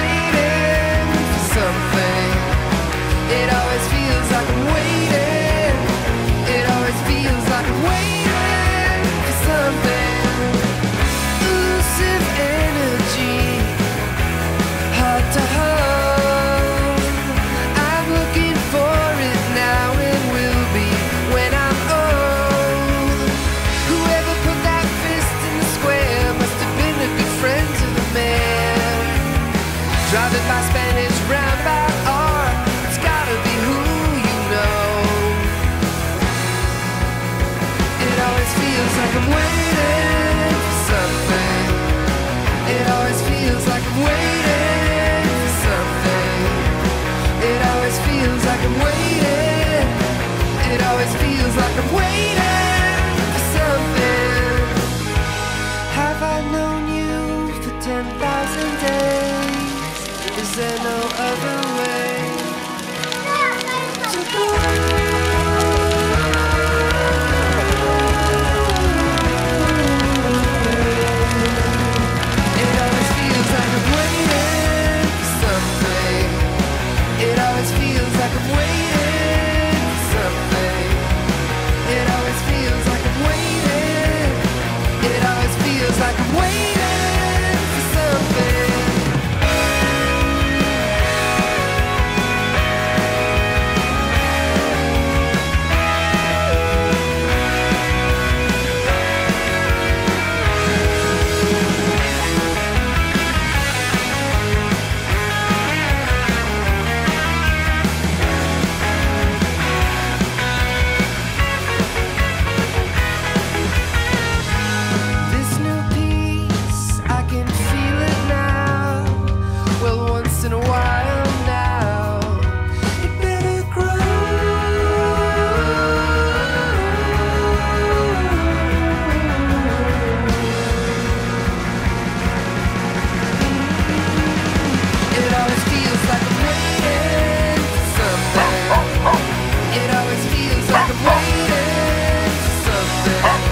waiting. like I'm waiting. It always feels like I'm waiting.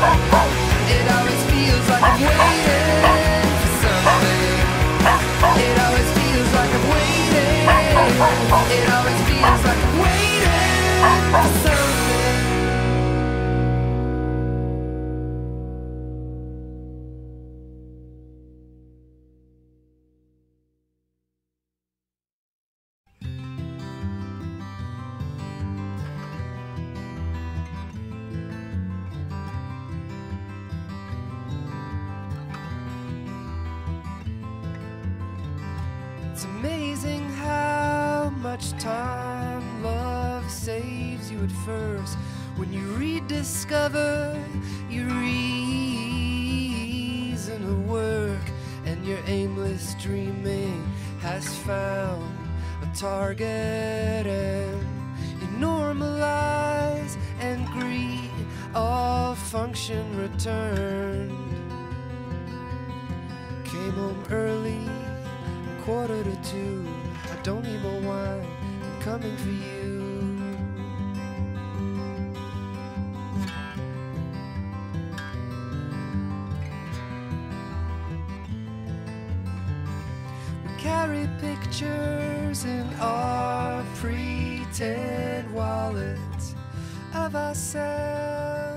It always feels like i'm waiting It's amazing how much time love saves you at first. When you rediscover your reason to work and your aimless dreaming has found a target and you normalize and greet all function returned. Came home early quarter to two. I don't need more wine. I'm coming for you. We carry pictures in our pretend wallets of ourselves.